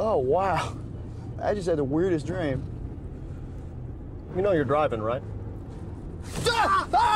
Oh, wow. I just had the weirdest dream. You know you're driving, right? Ah! Ah!